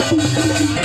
Thank you.